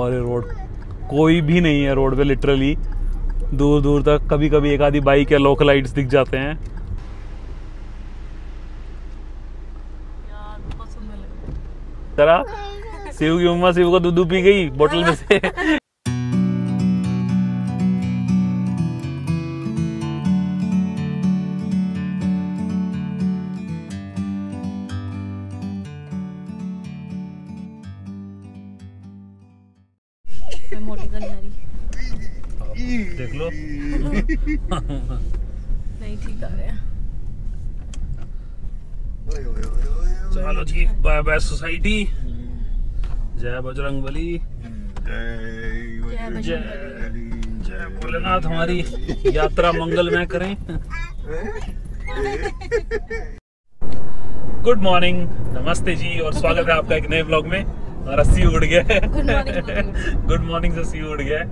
और ये रोड कोई भी नहीं है रोड पे लिटरली दूर दूर तक कभी कभी एक आधी बाइक या लोकल लाइट्स दिख जाते हैं। यार बहुत सुंदर लग रहा है। जरा शिव की उम्मा शिव को दूध पी गई बोतल में से। मैं मोटी तो नहीं आ रही। देख लो। नहीं ठीक आ हैं चलो जी बाय बाय सोसाइटी। जय बजरंग बली जय जय भोलेनाथ हमारी यात्रा मंगलमय करें। गुड मॉर्निंग नमस्ते जी और स्वागत है आपका एक नए ब्लॉग में। रस्सी उड़ गया। गुड मॉर्निंग से सी उड़ गया।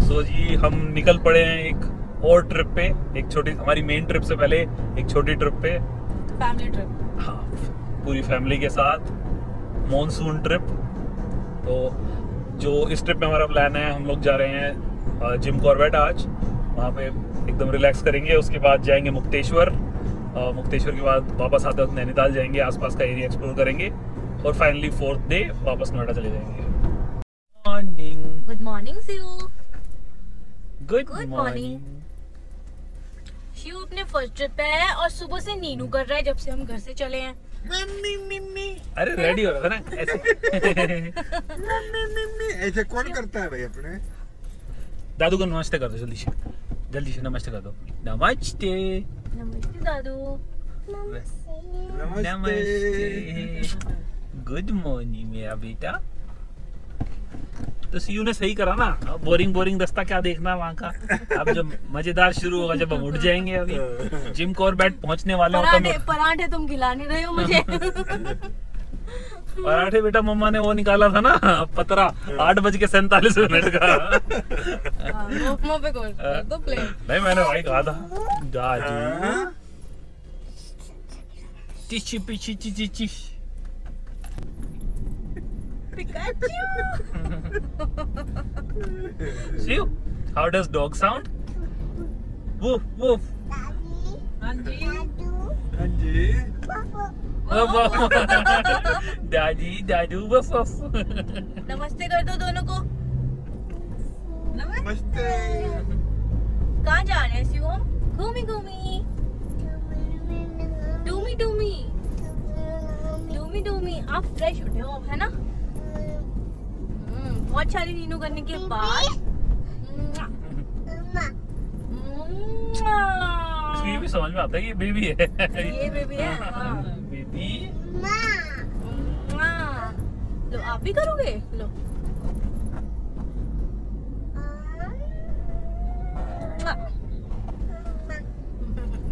सो जी हम निकल पड़े हैं एक और ट्रिप पे एक छोटी हमारी मेन ट्रिप से पहले एक छोटी ट्रिप पे। फैमिली ट्रिप हाँ पूरी फैमिली के साथ मॉनसून ट्रिप तो जो इस ट्रिप में हमारा प्लान है हम लोग जा रहे हैं जिम कॉर्बेट आज। वहाँ पे एकदम रिलैक्स करेंगे उसके बाद जाएँगे मुक्तेश्वर। मुक्तेश्वर के बाद वापस आते वक्त नैनीताल जाएँगे आसपास का एरिया एक्सप्लोर करेंगे। और फाइनली फोर्थ डे वापस नोएडा चले जाएँगे। Morning good morning good morning Shiv अपने फ़र्स्ट ट्रिप पे है और सुबह से नीनू कर रहा है जब से हम घर से चले हैं। Mummy mummy. अरे रेडी हो रहा था ना? ऐसे। Mummy mummy. ऐसे कौन करता है भाई अपने? दादू को नमस्ते कर दो जल्दी से। जल्दी से नमस्ते कर दो। नमस्ते। नमस्ते दादू। नमस्ते। नमस्ते। गुड मॉर्निंग मेरा बेटा। तो सीयू ने सही करा ना? बोरिंग बोरिंग दस्ता क्या देखना वहाँ का? अब जब मज़ेदार शुरू होगा जब हम उठ जाएँगे अभी। जिम कॉर्बेट पहुँचने वाले हो पराठे पराठे तुम खिला नहीं रहे हो मुझे। पराठे बेटा मम्मा ने वो निकाला था ना पतरा आठ बज के सैतालीस मिनट का। हाँ, नहीं मैंने भाई कहा था। दादू टिची पिची चिची चिश See you. How does dog sound? Woof woof. हाँ जी हाँ जी Woof woof. Daddy, daddy, woof woof. नमस्ते कर दो दोनों को नमस्ते कहाँ जा रहे हैं शिव हम घूमी घूमी डूमी डूमी डूमी डूमी आप फ्रेश उठे हो है ना हम्म, बहुत सारी नीनू करने के बाद। इसको ये भी समझ में आता है कि ये बेबी है। ये बेबी है हाँ। बेबी। लो आप भी करोगे? लो।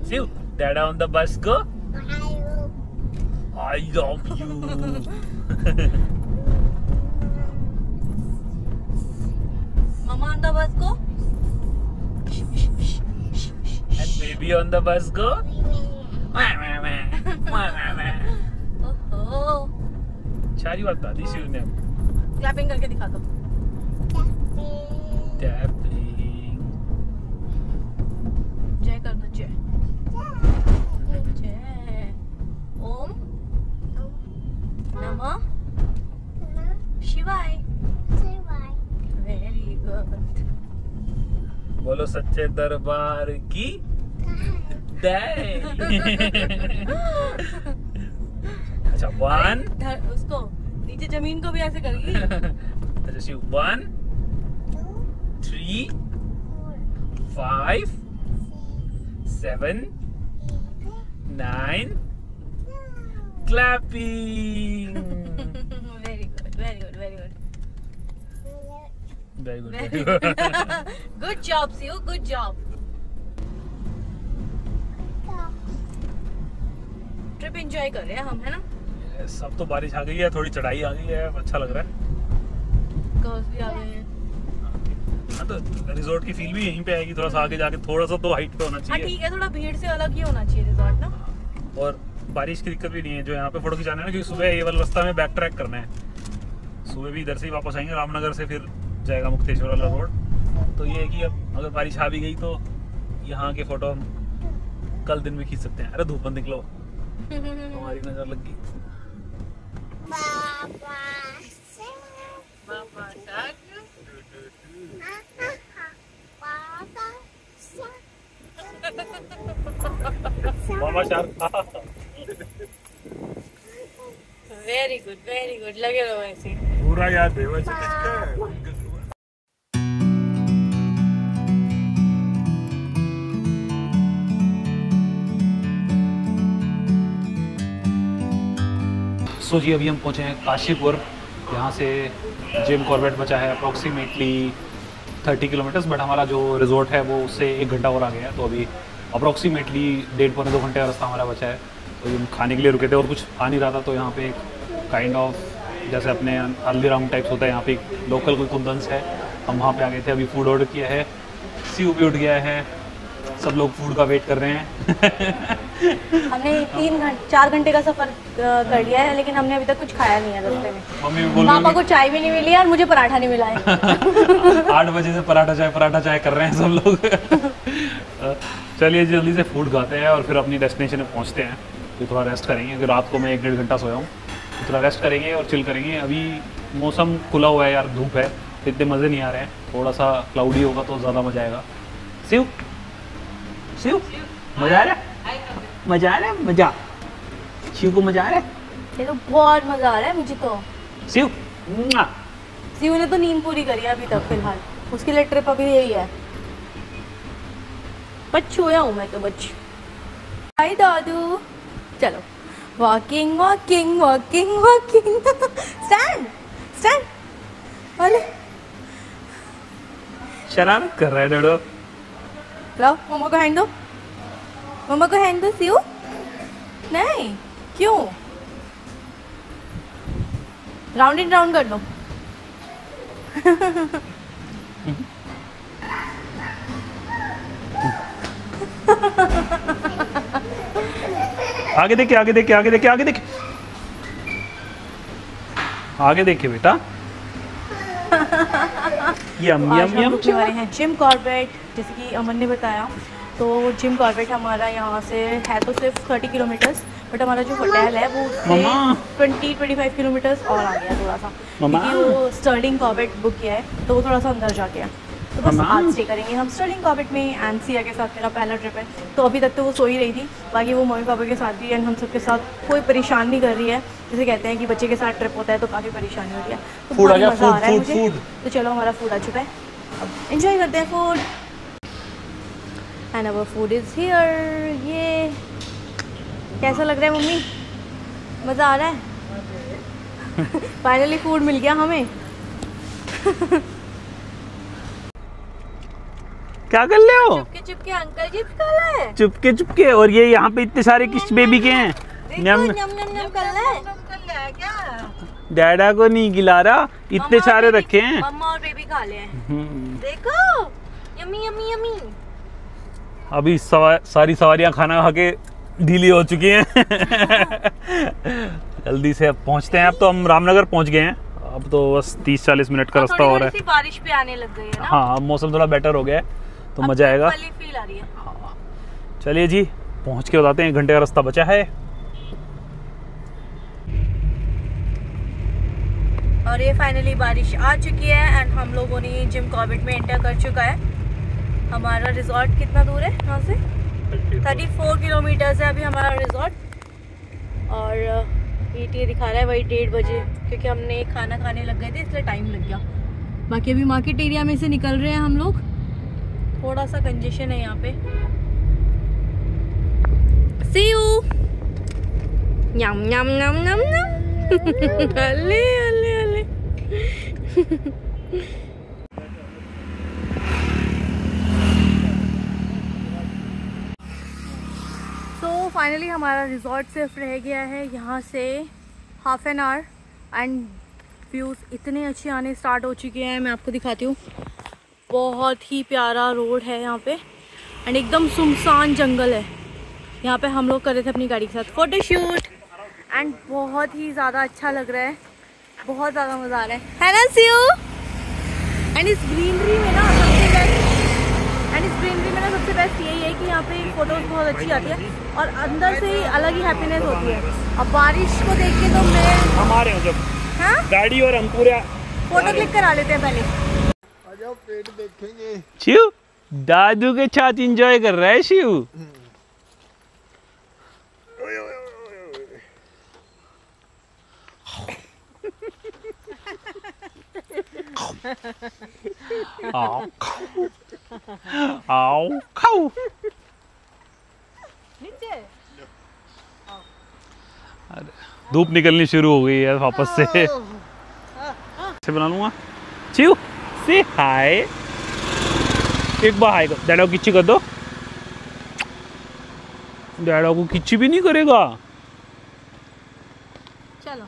See you. Dada on the bus go. I love you. Mama on the bus को And baby on the bus go. सारी बात बता दी शिव ने क्लैपिंग करके दिखा दो Tapping. जय कर दो जय जय ओम नमः शिवाय वेरी गुड बोलो सच्चे दरबार की अच्छा वन उसको नीचे ज़मीन को भी ऐसे करेगी? अच्छा Shiv one three five seven nine clapping very good very good very good very good very good good job see you good job trip enjoy कर रहे हैं हम है ना? सब तो बारिश आ गई है थोड़ी चढ़ाई आ गई है अच्छा लग रहा है। गर्ल्स भी आ गए हैं। हाँ तो रिजॉर्ट की फील भी यहीं पे आएगी थोड़ा सा आगे जाके थोड़ा सा तो हाइट पे होना हाँ चाहिए। ठीक है थोड़ा भीड़ से अलग ही होना चाहिए रिजॉर्ट ना? और बारिश की दिक्कत भी नहीं है जो यहाँ पे फ़ोटो खिंचाना है ना क्योंकि सुबह ये वाला रास्ता में बैक ट्रैक करना है। सुबह भी इधर से ही वापस आएँगे रामनगर से फिर जाएगा मुक्तेश्वर वाला रोड। तो ये है कि अब अगर बारिश आ भी गई तो यहाँ के फ़ोटो हम कल दिन में खींच सकते हैं। अरे धूप मत निकलो। हमारी नज़र लग गई। Mama shark very good very good लगे रहो ऐसे पूरा याद है वैसे किसका सो जी, अभी हम पहुँचे हैं काशीपुर यहाँ से जिम कॉर्बेट बचा है अप्रॉक्सीमेटली 30 किलोमीटर्स बट हमारा जो रिजॉर्ट है वो उससे एक घंटा और आ गया है। तो अभी अप्रॉक्सीमेटली डेढ़ पौने दो घंटे का रास्ता हमारा बचा है। तो हम खाने के लिए रुके थे और कुछ आ नहीं रहा था तो यहाँ पे एक काइंड ऑफ़ जैसे अपने हल्दीराम टाइप्स होता है, यहाँ पे लोकल कोई कुंदन्स है। हम वहाँ पे आ गए थे, अभी फ़ूड ऑर्डर किया है सी भी उठ गया है। सब लोग फ़ूड का वेट कर रहे हैं। हमने तीन घंटे चार घंटे का सफ़र कर लिया है लेकिन हमने अभी तक कुछ खाया नहीं है रास्ते में। मम्मी पापा को चाय भी नहीं मिली है और मुझे पराठा नहीं मिला है। आठ बजे से पराठा चाय पराठा चाय कर रहे हैं सब लोग। चलिए जल्दी से फ़ूड खाते हैं और फिर अपनी डेस्टिनेशन में पहुँचते हैं। फिर थोड़ा रेस्ट करेंगे क्योंकि रात को मैं एक डेढ़ घंटा सोया हूँ। थोड़ा रेस्ट करेंगे और चिल करेंगे। अभी मौसम खुला हुआ है यार धूप है तो इतने मज़े नहीं आ रहे हैं। थोड़ा सा क्लाउडी होगा तो ज़्यादा मज़ा आएगा। शिव शिव मज़ा आ रहा है? मज़ा आ रहा है? मज़ा। शिव को मज़ा आ रहा है? ये तो बहुत मज़ा आ रहा है मुझे तो। शिव। सीयू ने तो नींद पूरी करी है अभी तक फ़िलहाल। उसके लिए ट्रिप अभी यही है। बच्चू होया हूँ मैं तो बच्चू। हाय दादू। चलो। Walking walking walking walking stand stand अरे। शरारत कर रहा है डोडो। लाओ मम्मा को हैंड दो मम्मा को हैंड दो सीयू नहीं क्यों राउंड इन राउंड कर लो आगे देखिए आगे देखिए आगे देखिए आगे देखिए। आगे देखिए बेटा। यम यम यम। वाले हैं जिम कॉर्बेट जैसे कि अमन ने बताया। तो जिम कॉर्बेट हमारा यहाँ से है तो सिर्फ़ थर्टी किलोमीटर्स बट हमारा जो होटल है वो ट्वेंटी ट्वेंटी फाइव किलोमीटर्स और आ गया थोड़ा सा। क्योंकि वो स्टर्लिंग कॉर्बेट बुक किया है तो वो थोड़ा सा अंदर जाके है। तो बस आज स्टे करेंगे। हम स्टर्लिंग कॉर्बेट में एनसिया के साथ मेरा पहला ट्रिप है। तो अभी तक तो वो सो ही रही थी। बाकी वो मम्मी पापा के साथ भी एंड हम सबके साथ कोई परेशान नहीं कर रही है। जैसे कहते हैं कि बच्चे के साथ ट्रिप होता है तो काफ़ी परेशानी होती है। तो Food आ बहुत गया, मज़ा आ रहा है मुझे। तो चलो हमारा फ़ूड आ चुका है। अब एंजॉय करते हैं food and our food is here ये कैसा लग रहा है मम्मी? मज़ा आ रहा है? फाइनली फ़ूड मिल गया हमें। क्या कर ले हो चुपके चुपके अंकल जी काला है चुपके चुपके और ये यहाँ पे इतने सारे किस बेबी के हैं देखो नम नम नम नम काला है डैडा को नहीं खिला रहा इतने सारे रखे हैं मम्मा और बेबी खा ले हैं हम्म, देखो यमी यमी यमी अभी सवा, सारी सवारियाँ खाना खा के ढीली हो चुकी हैं जल्दी से अब पहुँचते हैं अब तो हम रामनगर पहुँच गए हैं अब तो बस 30-40 मिनट का रास्ता हो रहा है बारिश भी आने लग गई है ना हाँ अब मौसम थोड़ा बेटर हो गया है तो मज़ा आएगा। फील आ रही है। हाँ। चलिए जी पहुँच के बताते हैं एक घंटे का रास्ता बचा है। और ये फाइनली बारिश आ चुकी है एंड हम लोगों ने जिम कॉर्बेट में एंटर कर चुका है। हमारा रिजॉर्ट कितना दूर है यहाँ से? थर्टी फोर किलोमीटर है अभी हमारा रिजॉर्ट और ये दिखा रहा है वही डेढ़ बजे क्योंकि हमने खाना खाने लग गए थे इसलिए टाइम लग गया। बाकी अभी मार्केट एरिया में से निकल रहे हैं हम लोग। थोड़ा सा कंजेशन है यहाँ पे। सी यू यम यम यम यम यम अले अले अले सो फाइनली हमारा रिजॉर्ट सिर्फ़ रह गया है यहाँ से half an hour and views इतने अच्छे आने स्टार्ट हो चुके हैं। मैं आपको दिखाती हूँ। बहुत ही प्यारा रोड है यहाँ पे। एंड एकदम सुनसान जंगल है। यहाँ पे हम लोग कर रहे थे अपनी गाड़ी के साथ फ़ोटो शूट एंड बहुत ही ज़्यादा अच्छा लग रहा है। बहुत ज़्यादा मज़ा आ रहा है। है ना सीयू एंड इस ग्रीनरी में ना सबसे बेस्ट एंड इस ग्रीनरी में ना सबसे बेस्ट यही है कि यहाँ पे फ़ोटोज़ बहुत अच्छी आती है। और अंदर से ही अलग ही हैप्पीनेस होती है। अब बारिश को देख के तो मैं हम आ रहे हैं जब हाँ? गाड़ी और हम पूरे फ़ोटो क्लिक करा लेते हैं पहले। जाओ पेट देखेंगे। शिव दादू के साथ एंजॉय कर रहा है शिव आओ आओ खाओ नीचे। धूप निकलनी शुरू हो गई है वापस से। से बना लूँगा। चिव से हाय एक बार हाय कर डैडा किच्ची कर दो। डैडा को किच्ची भी नहीं करेगा। चलो।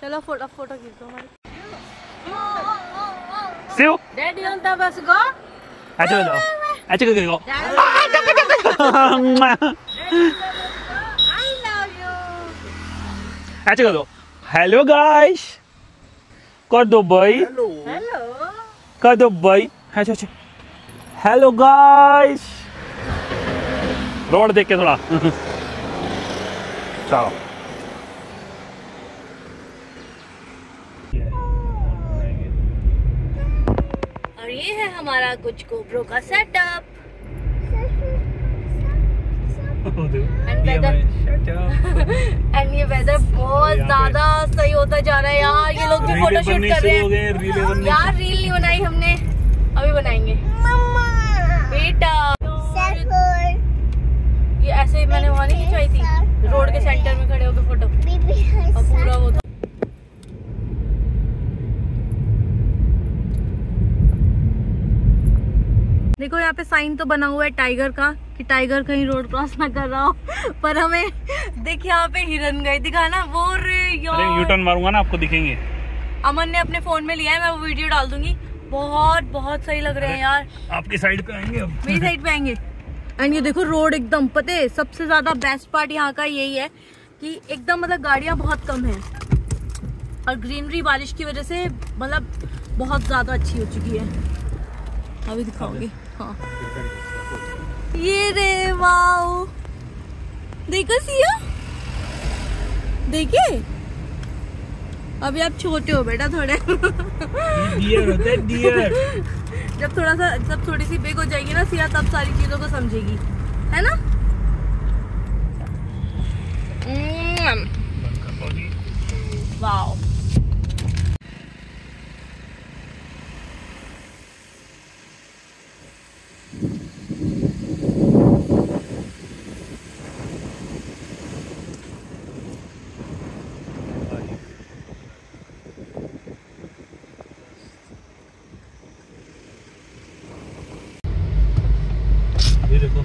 चलो फ़ोटो फ़ोटो खींच दो हमारी Shiv daddy on the bus गो अच्छा कर दो। अच्छा कर दो आई अच्छा कर दो। हेलो गाइस कर दो भाई। हेलो हेलो कर दो भाई। अच्छा अच्छा। हेलो गाइस रोड देख के थोड़ा। चलो और ये है हमारा कुछ गोप्रो का सेटअप एंड ये वेदर बहुत ज़्यादा सही होता जा रहा है यार ये लोग भी फ़ोटो शूट कर रहे हैं। यार रील नहीं बनाई हमने अभी बनाएँगे बेटा ये ऐसे मैंने वहाँ नहीं खिंचवाई थी रोड के सेंटर में खड़े होकर फ़ोटो और पूरा वो था देखो यहाँ पे साइन तो बना हुआ है टाइगर का कि टाइगर कहीं रोड क्रॉस ना कर रहा हो। पर हमें देख यहाँ पे हिरन गए दिखा ना वो रे अरे यार। यूटर्न मारूँगा ना आपको दिखेंगे। अमन ने अपने फ़ोन में लिया है मैं वो वीडियो डाल दूँगी। बहुत बहुत सही लग रहे हैं यार। आपकी साइड पे आएँगे अब। मेरी साइड पे आएँगे। एंड ये देखो रोड एकदम पते सबसे ज़्यादा बेस्ट पार्ट यहाँ का यही है कि एकदम मतलब गाड़ियाँ बहुत कम है। और ग्रीनरी बारिश की वजह से मतलब बहुत ज़्यादा अच्छी हो चुकी है। अभी दिखाऊँगी हाँ। ये रे वाओ। देखो सिया। देखे अभी आप छोटे हो बेटा थोड़े। डियर होता है डियर जब थोड़ा सा जब थोड़ी सी बिग हो जाएगी ना सिया तब सारी चीज़ों को समझेगी। है ना? वाओ ये देखो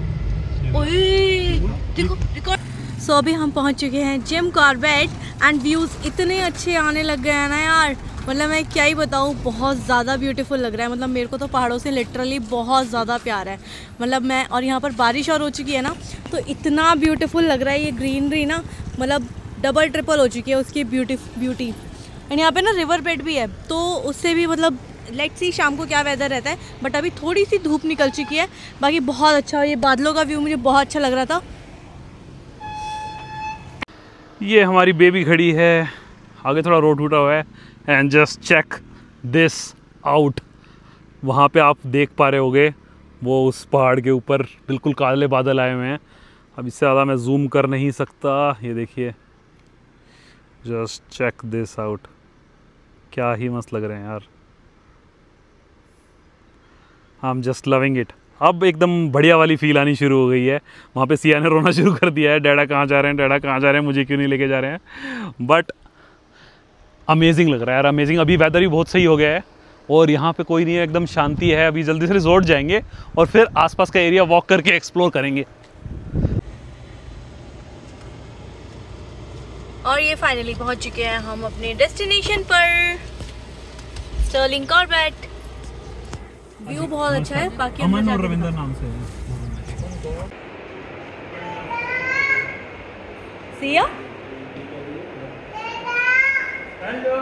सो अभी हम पहुँच चुके हैं जिम कॉर्बेट एंड व्यूज़ इतने अच्छे आने लग गए हैं ना यार। मतलब मैं क्या ही बताऊँ, बहुत ज़्यादा ब्यूटीफुल लग रहा है। मतलब मेरे को तो पहाड़ों से लिटरली बहुत ज़्यादा प्यार है। मतलब मैं, और यहाँ पर बारिश और हो चुकी है ना तो इतना ब्यूटीफुल लग रहा है ये ग्रीनरी ना। मतलब डबल ट्रिपल हो चुकी है उसकी ब्यूटी ब्यूटी एंड यहाँ पे ना रिवर बेड भी है तो उससे भी मतलब लेट्स सी शाम को क्या वेदर रहता है बट अभी थोड़ी सी धूप निकल चुकी है। बाकी बहुत अच्छा ये बादलों का व्यू मुझे बहुत अच्छा लग रहा था। ये हमारी बेबी खड़ी है। आगे थोड़ा रोड टूटा हुआ है। And just check this out वहाँ पे आप देख पा रहे होगे, वो उस पहाड़ के ऊपर बिल्कुल काले बादल आए हुए हैं। अब इससे ज़्यादा मैं जूम कर नहीं सकता। ये देखिए। जस्ट चेक दिस आउट क्या ही मस्त लग रहे हैं यार। I am just loving it अब एकदम बढ़िया वाली फील आनी शुरू हो गई है। वहाँ पे सिया ने रोना शुरू कर दिया है। डैडा कहाँ जा रहे हैं? डैडा कहाँ जा रहे हैं? मुझे क्यों नहीं लेके जा रहे हैं? बट अमेजिंग लग रहा है यार। अमेजिंग अभी वेदर भी बहुत सही हो गया है। और यहाँ पे कोई नहीं है। एकदम शांति है। अभी जल्दी से रिजोर्ट जाएँगे और फिर आसपास का एरिया वॉक करके एक्सप्लोर करेंगे। और ये फाइनली पहुँच चुके हैं हम अपने डेस्टिनेशन पर। स्टर्लिंग कॉर्बेट व्यू बहुत अच्छा है बाकी अंदर जाके दिखाऊँ। नाम से सिया हेलो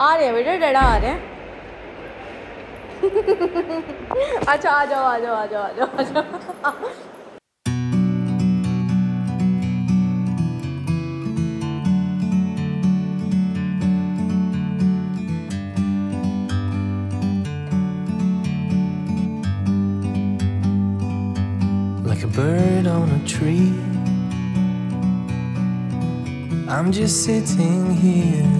आ रहे हैं बेटा डैडा आ रहे हैं। अच्छा आ जाओ आ जाओ आ जाओ आ जाओ आ जाओ। I'm just sitting here.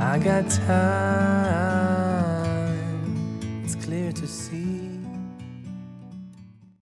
I got time.